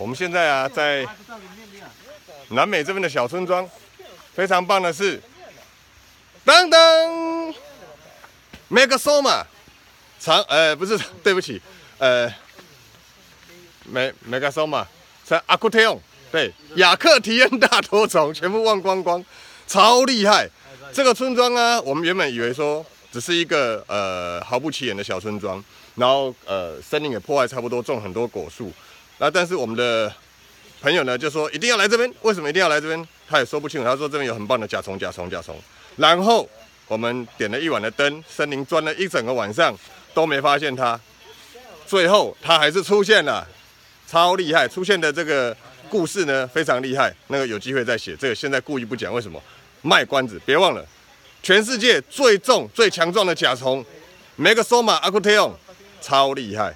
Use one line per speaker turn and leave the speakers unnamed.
我们现在啊，在南美这边的小村庄，非常棒的是，噔噔，Megasoma，长呃不是，对不起，呃，Me Megasoma，是阿库特用，对，雅克提恩大多虫全部忘光光，超厉害。这个村庄啊，我们原本以为说只是一个呃毫不起眼的小村庄，然后呃森林也破坏差不多，种很多果树。那但是我们的朋友呢就说一定要来这边，为什么一定要来这边？他也说不清楚。他说这边有很棒的甲虫、甲虫、甲虫。然后我们点了一晚的灯，森林钻了一整个晚上都没发现它，最后它还是出现了，超厉害！出现的这个故事呢非常厉害，那个有机会再写。这个现在故意不讲，为什么？卖关子，别忘了，全世界最重、最强壮的甲虫，Megasoma a q u a t i o n 超厉害。